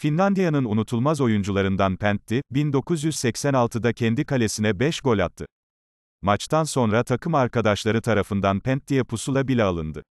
Finlandiya'nın unutulmaz oyuncularından Pentti, 1986'da kendi kalesine 5 gol attı. Maçtan sonra takım arkadaşları tarafından Pentti'ye pusula bile alındı.